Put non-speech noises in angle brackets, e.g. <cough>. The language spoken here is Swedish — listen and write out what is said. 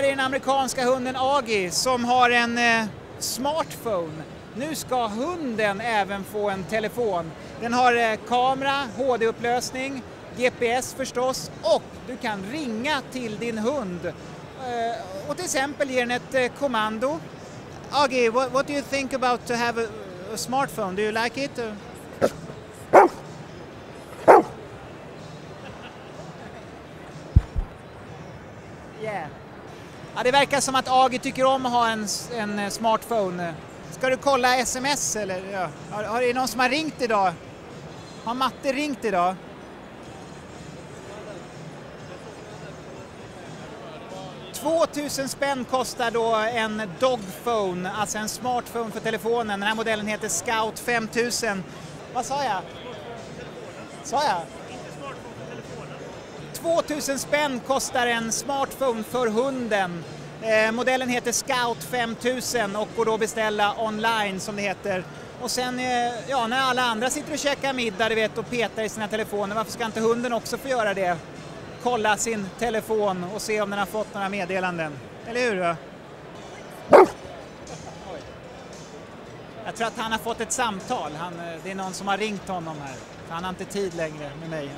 här är den amerikanska hunden Agi som har en eh, smartphone. Nu ska hunden även få en telefon. Den har eh, kamera, HD-upplösning, GPS förstås och du kan ringa till din hund eh, och till exempel ge den ett eh, kommando. Agi, what, what do you think about to have a, a smartphone? Do you like it? <laughs> Yeah. Ja, det verkar som att Agi tycker om att ha en, en eh, smartphone. Ska du kolla sms eller? Ja. Har, har det någon som har ringt idag? Har Matte ringt idag? ...2000 spänn kostar då en Dogphone, alltså en smartphone för telefonen. Den här modellen heter Scout 5000. Vad sa jag? Sa jag? 2000 spänn kostar en smartphone för hunden. Eh, modellen heter Scout 5000 och går då att beställa online som det heter. Och sen, eh, ja, när alla andra sitter och käkar middag du vet, och petar i sina telefoner, varför ska inte hunden också få göra det? Kolla sin telefon och se om den har fått några meddelanden. Eller hur? Då? Jag tror att han har fått ett samtal. Han, eh, det är någon som har ringt honom här. Han har inte tid längre med mig.